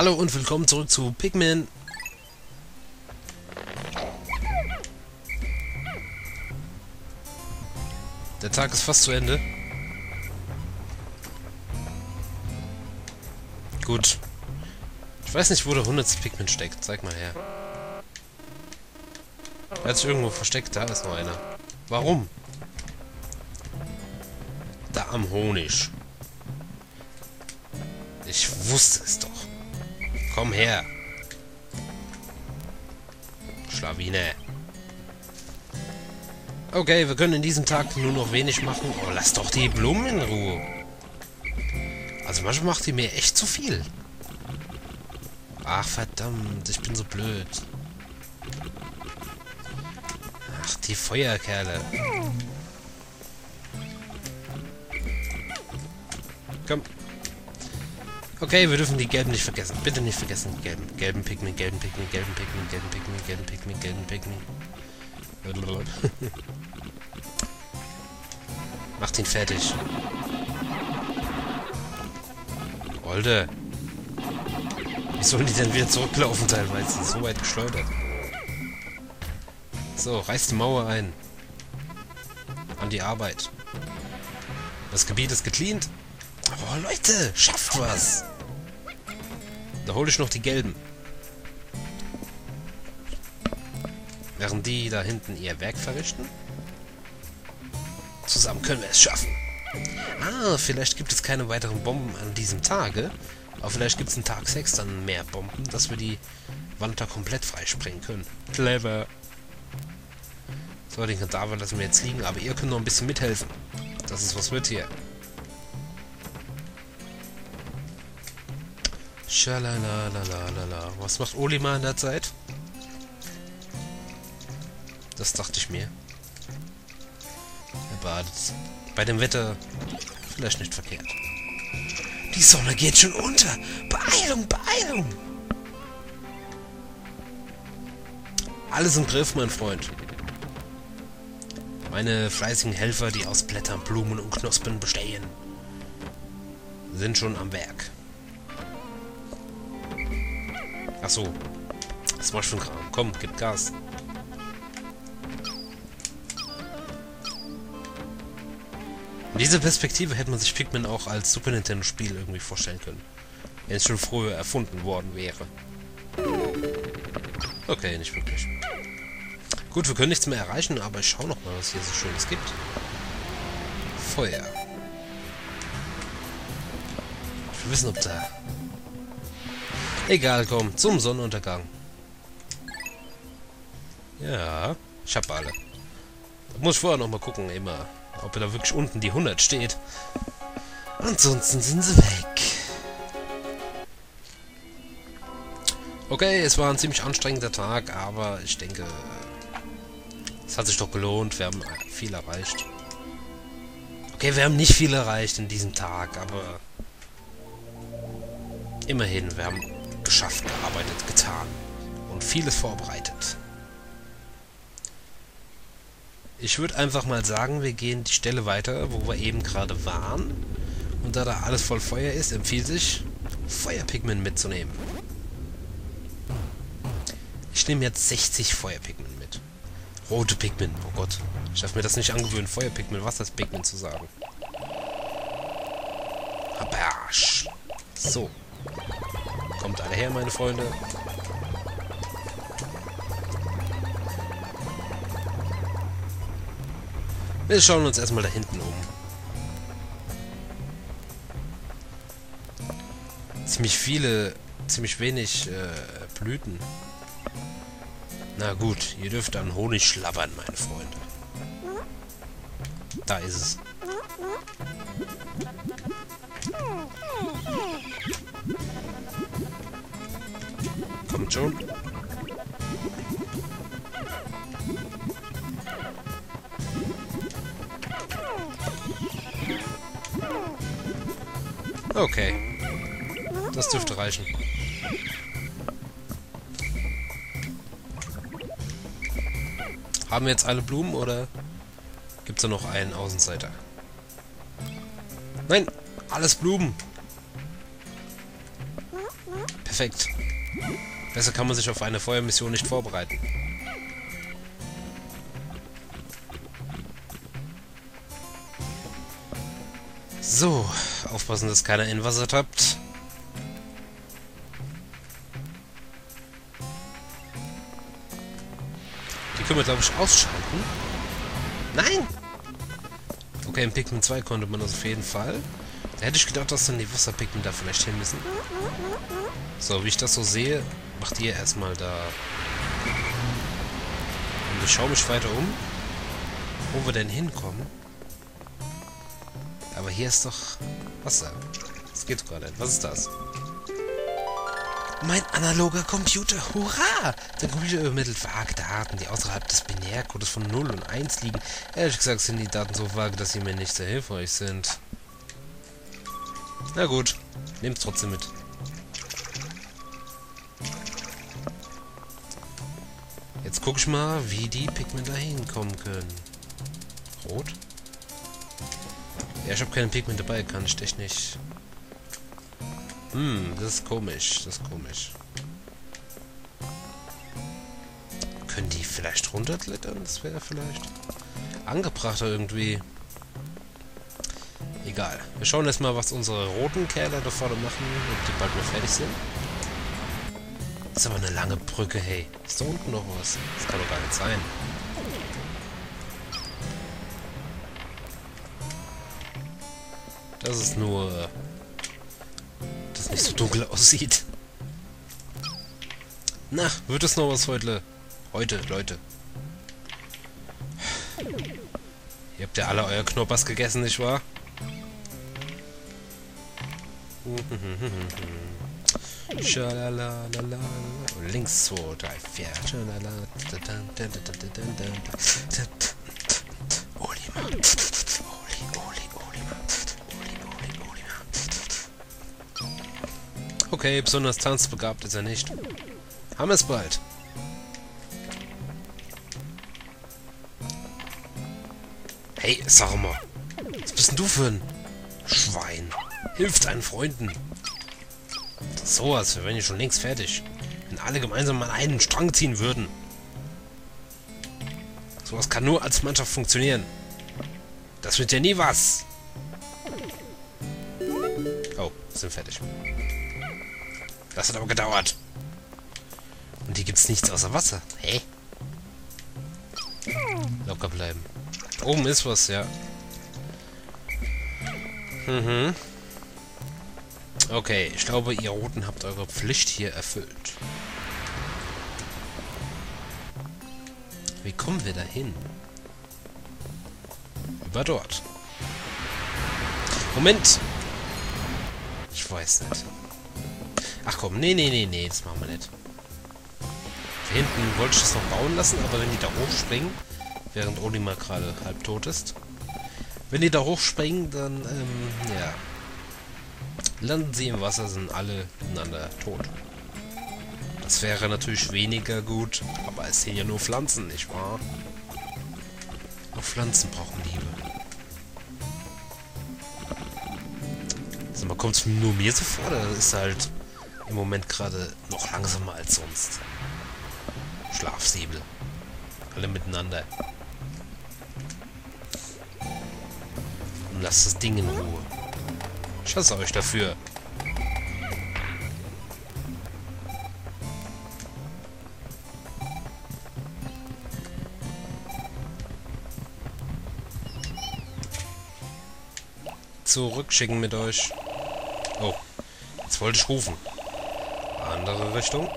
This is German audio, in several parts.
Hallo und willkommen zurück zu Pikmin. Der Tag ist fast zu Ende. Gut. Ich weiß nicht, wo der 100. Pikmin steckt. Zeig mal her. Er hat sich irgendwo versteckt. Da ist noch einer. Warum? Da am Honig. Ich wusste es doch. Komm her. Schlawine. Okay, wir können in diesem Tag nur noch wenig machen. Oh, lass doch die Blumen in Ruhe. Also manchmal macht die mir echt zu viel. Ach, verdammt. Ich bin so blöd. Ach, die Feuerkerle. Komm. Okay, wir dürfen die gelben nicht vergessen. Bitte nicht vergessen. Gelben, gelben Pikmin, gelben Pikmin, gelben Pikmin, gelben Pikmin, gelben Pikmin, gelben Pikmin. Macht ihn fertig. Olde. Wie sollen die denn wieder zurücklaufen teilweise? So weit geschleudert. So, reißt die Mauer ein. An die Arbeit. Das Gebiet ist gecleant. Oh, Leute, schafft was. Da hole ich noch die gelben. Während die da hinten ihr Werk verrichten. Zusammen können wir es schaffen. Ah, vielleicht gibt es keine weiteren Bomben an diesem Tage. Aber vielleicht gibt es in Tag 6 dann mehr Bomben, dass wir die Wand da komplett freisprengen können. Clever. So, den Kadaver lassen wir jetzt liegen, aber ihr könnt noch ein bisschen mithelfen. Das ist was wird hier. Schalalalala. Was macht Olima in der Zeit? Das dachte ich mir. Er badet. Bei dem Wetter vielleicht nicht verkehrt. Die Sonne geht schon unter. Beeilung, Beeilung. Alles im Griff, mein Freund. Meine fleißigen Helfer, die aus Blättern, Blumen und Knospen bestehen, sind schon am Werk. Ach so. Das war schon Kram. Komm, gib Gas. In dieser Perspektive hätte man sich Pikmin auch als Super Nintendo-Spiel irgendwie vorstellen können. Wenn es schon früher erfunden worden wäre. Okay, nicht wirklich. Gut, wir können nichts mehr erreichen, aber ich schau noch mal, was hier so Schönes gibt. Feuer. Ich will wissen, ob da Egal, komm, zum Sonnenuntergang. Ja, ich hab alle. Muss ich vorher noch mal gucken, immer, ob da wirklich unten die 100 steht. Ansonsten sind sie weg. Okay, es war ein ziemlich anstrengender Tag, aber ich denke, es hat sich doch gelohnt. Wir haben viel erreicht. Okay, wir haben nicht viel erreicht in diesem Tag, aber immerhin, wir haben geschafft, gearbeitet, getan und vieles vorbereitet. Ich würde einfach mal sagen, wir gehen die Stelle weiter, wo wir eben gerade waren. Und da da alles voll Feuer ist, empfiehlt sich, Feuerpigment mitzunehmen. Ich nehme jetzt 60 Feuerpigment mit. Rote Pigment, oh Gott. Ich darf mir das nicht angewöhnen, Feuerpigment, was das Pigment zu sagen. Habasch. So. Kommt alle her, meine Freunde. Wir schauen uns erstmal da hinten um. Ziemlich viele, ziemlich wenig äh, Blüten. Na gut, ihr dürft an Honig schlabbern, meine Freunde. Da ist es. Schon. Okay. Das dürfte reichen. Haben wir jetzt alle Blumen oder gibt es da noch einen Außenseiter? Nein, alles Blumen. Perfekt. Besser kann man sich auf eine Feuermission nicht vorbereiten. So, aufpassen, dass keiner in Wasser tappt. Die können wir, glaube ich, ausschalten. Nein! Okay, in Pikmin 2 konnte man das auf jeden Fall. Hätte ich gedacht, dass dann die Wasserpigmen da vielleicht hin müssen. So, wie ich das so sehe, macht ihr erstmal da... Und ich schaue mich weiter um, wo wir denn hinkommen. Aber hier ist doch Wasser. Das geht nicht. Was ist das? Mein analoger Computer. Hurra! Der Computer übermittelt vage Daten, die außerhalb des Binärcodes von 0 und 1 liegen. Ehrlich gesagt sind die Daten so vage, dass sie mir nicht sehr hilfreich sind. Na gut, nehmt's trotzdem mit. Jetzt guck ich mal, wie die Pigmente da hinkommen können. Rot? Ja, ich habe keine Pigment dabei, kann ich echt nicht. Hm, das ist komisch, das ist komisch. Können die vielleicht runterklettern? Das wäre vielleicht angebrachter irgendwie. Egal. Wir schauen erstmal, was unsere roten Kerle da vorne machen, ob die bald mal fertig sind. Das ist aber eine lange Brücke, hey. Ist da unten noch was? Das kann doch gar nicht sein. Das ist nur... Das nicht so dunkel aussieht. Na, wird es noch was heute? Heute, Leute. Ihr habt ja alle euer Knoppers gegessen, nicht wahr? Links 2, 3, 4. Schalala. Olimar. Oli, Oli, Olimar. Oli, Oli, Olimar. Okay, besonders tanzbegabt ist er nicht. Haben wir es bald. Hey, sag mal. Was bist denn du für ein Schwein? Hilft deinen Freunden. So was, wir wären ja schon längst fertig. Wenn alle gemeinsam an einen Strang ziehen würden. Sowas kann nur als Mannschaft funktionieren. Das wird ja nie was. Oh, sind fertig. Das hat aber gedauert. Und hier gibt's nichts außer Wasser. Hä? Locker bleiben. Oben ist was, ja. Mhm. Okay, ich glaube, ihr Roten habt eure Pflicht hier erfüllt. Wie kommen wir da hin? Über dort. Moment! Ich weiß nicht. Ach komm, nee, nee, nee, nee, das machen wir nicht. Hier hinten wollte ich das noch bauen lassen, aber wenn die da hochspringen, während Olimar gerade halb tot ist, wenn die da hochspringen, dann, ähm, ja, Landen sie im Wasser, sind alle miteinander tot. Das wäre natürlich weniger gut, aber es sind ja nur Pflanzen, nicht wahr? Auch Pflanzen brauchen Liebe. Sag mal, kommt es nur mir so vor, oder ist halt im Moment gerade noch langsamer als sonst? Schlafsäbel. Alle miteinander. Und lasst das Ding in Ruhe. Ich hasse euch dafür. Zurückschicken mit euch. Oh, jetzt wollte ich rufen. Andere Richtung.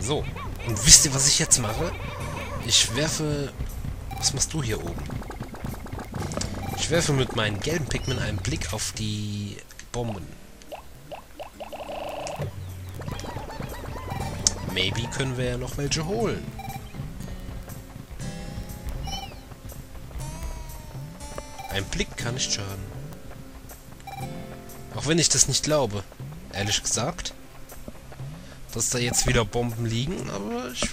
So, und wisst ihr, was ich jetzt mache? Ich werfe... Was machst du hier oben? Ich werfe mit meinen gelben Pikmin einen Blick auf die Bomben. Maybe können wir ja noch welche holen. Ein Blick kann nicht schaden. Auch wenn ich das nicht glaube. Ehrlich gesagt. Dass da jetzt wieder Bomben liegen, aber ich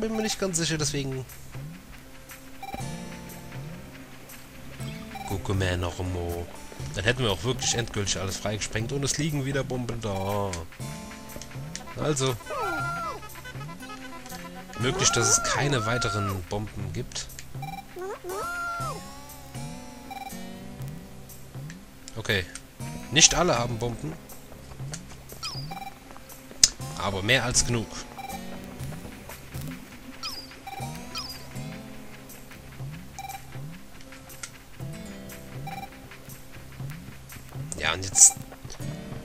bin mir nicht ganz sicher, deswegen Gucke mir noch mal. Dann hätten wir auch wirklich endgültig alles freigesprengt und es liegen wieder Bomben da. Also. Möglich, dass es keine weiteren Bomben gibt. Okay. Nicht alle haben Bomben. Aber mehr als genug.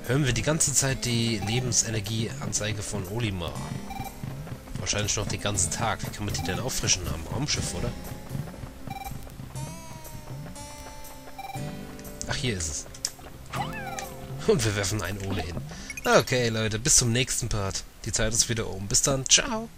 Hören wir die ganze Zeit die Lebensenergieanzeige von Olimar. Wahrscheinlich noch den ganzen Tag. Wie kann man die denn auffrischen? Am Raumschiff, oder? Ach, hier ist es. Und wir werfen ein Ole hin. Okay, Leute, bis zum nächsten Part. Die Zeit ist wieder um. Bis dann. Ciao.